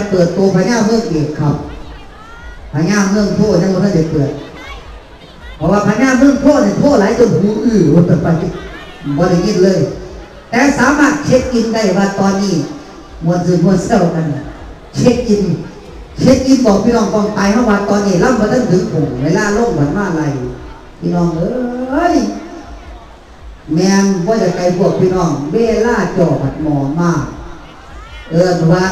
กเปิดตัวพญาเมืองเอกครับพญาเมืองโพยังไม่ทันได้เปิด เพราะว่าพญาเมืองโพเนี่ยโพหลายจนหูอื้อวันต่อไปบ่ได้ยินเลย แต่สามารถเช็คอินได้ว่าตอนนี้มวนซื้อมวนเซลกัน เช็คอิน เช็คอินบอกพี่น้องกองตายเมื่อวานตอนนี้ล่ำมาตั้งถึงผงเวลาโลกหวันมาอะไร พี่น้องเอ้ยแมนว่าจะไกลพวกพี่น้องเวลาจ่อผัดหมอมาก เออถือว่า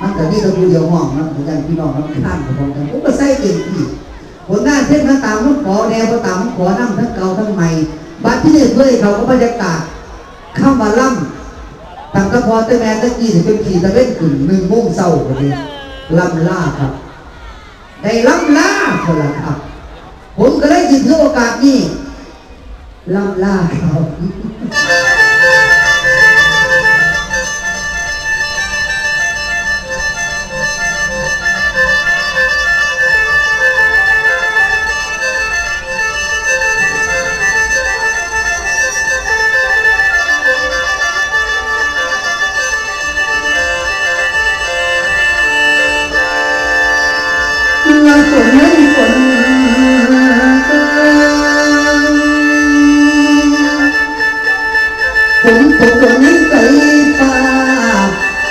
มันแต่นี่เราดูเดียวห้องนะเหมือนกันพี่น้องมันข้ามกับผมกันผมก็ใส่เก่งอีกผลหน้าเช่นนั้นตามมันขอแนวก็ตามมันขอนั่งทั้งเก่าทั้งใหม่บัดที่นี่เพื่อให้เขาก็บรรยากาศเข้ามาล่ำตั้งแต่พอแต่แม่ตะกี้ถึงเป็นขี่ตะเล่นกึ่งหนึ่งโมงเศร้าพอดีล่ำล่าครับได้ล่ำล่าคนละครับ ผมก็ได้ยินเพื่อโอกาสนี้ล่ำล่าครับ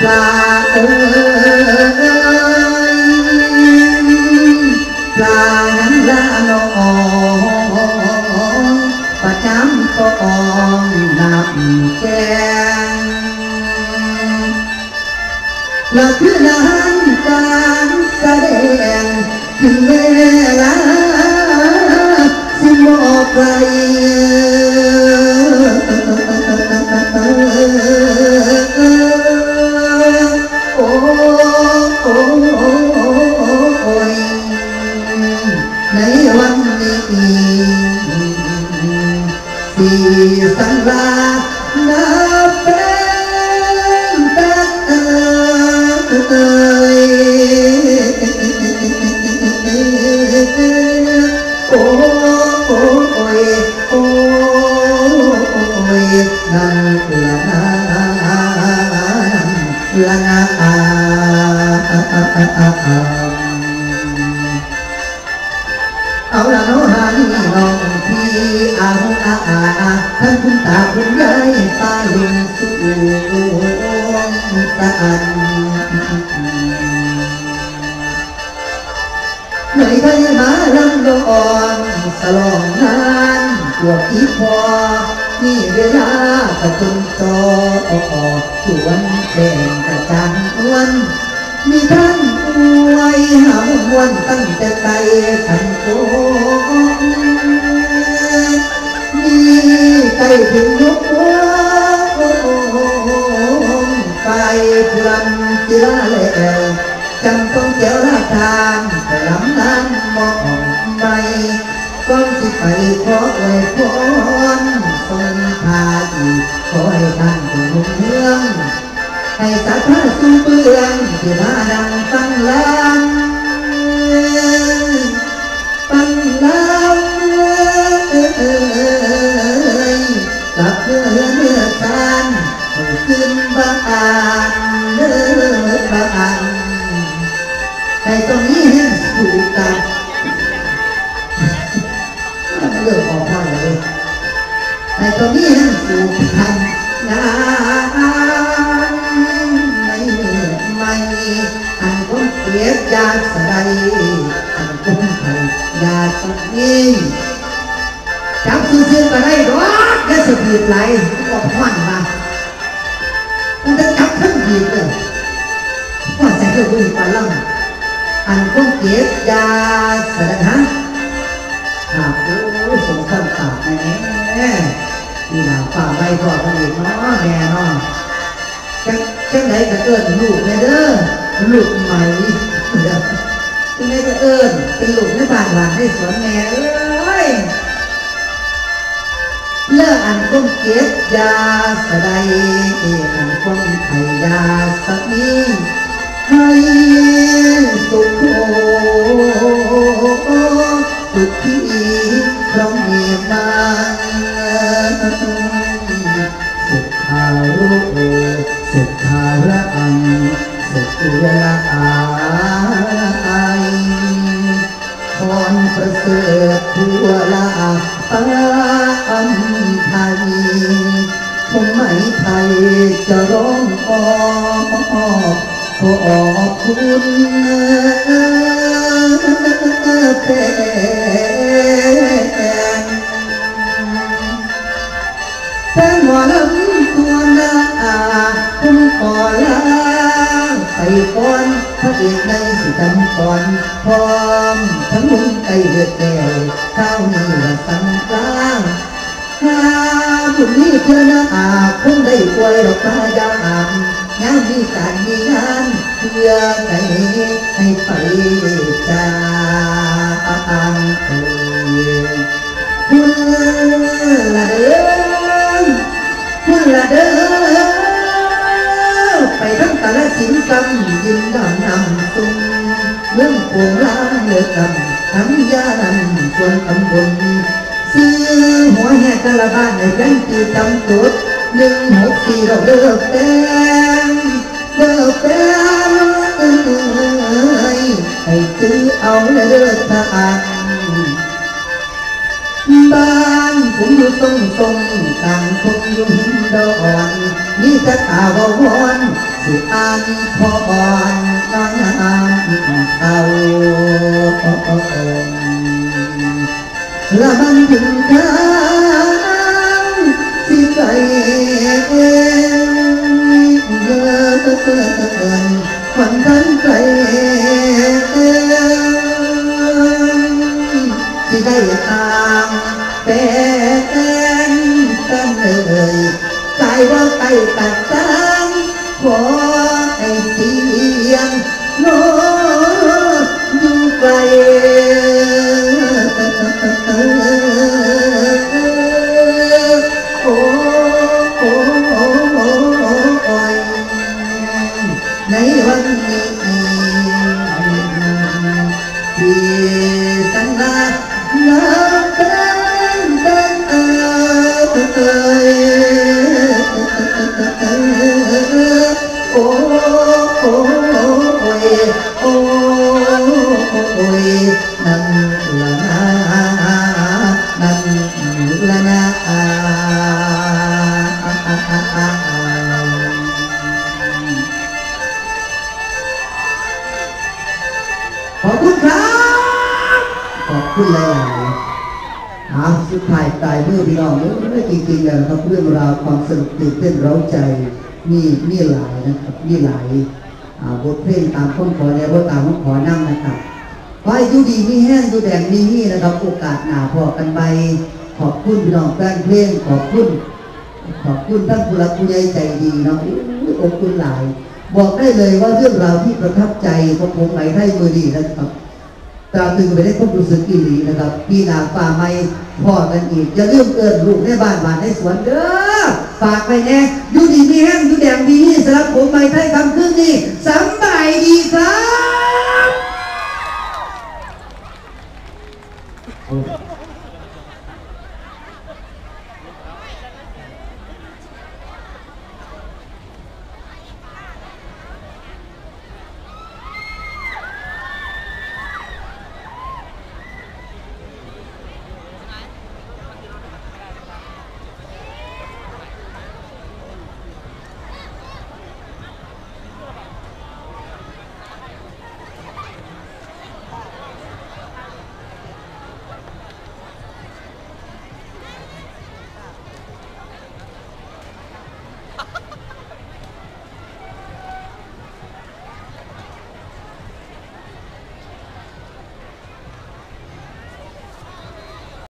ลาเอ้ยปลานั้นละนองประจำกองน้ำแกงและคือนั้นการแสดงถึงเวลาสิบอกไปโท่านคุณตาคุณยายตาลุงสู่ตาอันเหนื่อยไปมาลำดอนสลองนานปวดอีพอมีเวลากระจุนจอชวนแบ่งกระจังอ้วนมีท่านอวยหาวันตั้งแต่ไกลขันโกมี ใกล้ถึงยกหัวไปพลันเจิราแล้วจำต้องเจ้าราทางแต่ลำน้ำมองไม่ก่อนสิไปขออวยพรทรงพาอีกขอให้ท่านถึงเมืองให้สัตว์พระสุเปืองที่มาดัง นี้ให้สู่กันานไม่ไม่อันคงเกลียดยายอันคงให้ยาสักนี้จับซื้อๆก็ได้หรอกอย่าสบีบไหลก็พอนมามันจะจับทั้งยีเลยว่าใส่เครื่องปลาล่ำอันคงเกลียาสลายฮะครับโอ้ยสมควรตาแน่ นี่นะฝ่าใบพอกันอีกเนาะแม่เนาะจังจังไหนก็เอิ้นลูกแม่เด้อลูกใหม่จังไหนก็เอิ้นเป็นลูกในบ้านหลังให้สวนแม่เอ้ยเลิกอันก้มเก็บยาสะใดอันก้มไข่ยาสักนี้ให้ ตังสุขเวละอายพรประเสริฐทั่วละปรามไทยคงไม่ไทยจะร้องออกขอบคุณ อมทั้งมุงไก่เลือดแก้วข้าวนี่ละสังกลางถ้าบุญนี้เธอหน้าคงได้ป่วยดอกตายามงานมีการมีงานเพื่อไก่ให้ไปจากเอ่ยคุณละเด้อคุณละเด้อไปทั้งกาลสินกำยินดำนำตุงเมืองโป่งลา ลือกำทั้งยานำส่วนตำบลซื้อหัวแหกกะละบ้านในกันตีจำจุดหนึ่งหกสี่เราเลิกแป้งเลิกแป้งเอ้ยให้ซื้อเอาเลิกทานบ้านผมอยู่ทรงทรงต่างคงอยู่หินดอนนี่จะข่าววอนสิอ่านพออ่อน ละมันถึงทางที่ไปเยินควันทันใจ ที่ พี่น้องเมื่อจริงๆนะครับเรื่องราวความสนุกตื่นเต้นเร้าใจมีมีหลายนะครับ มีหลายบทเพลงตามข้อขอและบทตามข้อขอนั่งนะครับขอให้ยูดีมีแห้งอยู่แดงมีนี่นะครับ โอกาสหนาพอกันไปขอบคุณพี่น้องแฟนเพลงขอบคุณขอบคุณท่านผู้รักผู้ใหญ่ใจดีเนาะอุ๊ยอบคุณหลาย บอกได้เลยว่าเรื่องราวที่ประทับใจของผมไหลไทยมือดีนะครับ ตาบตึงไปได้ความรู้สึกอีหลีนะครับ พี่นาป่าไม้พ่อกันอีกอย่าลืมเอินลูกในบ้านบ้านในสวนเด้อฝากไปแน่ยูดีมีแห้งยูแดงดีสำหรับผมไม่ไทยคำครึ่งนี่สำบ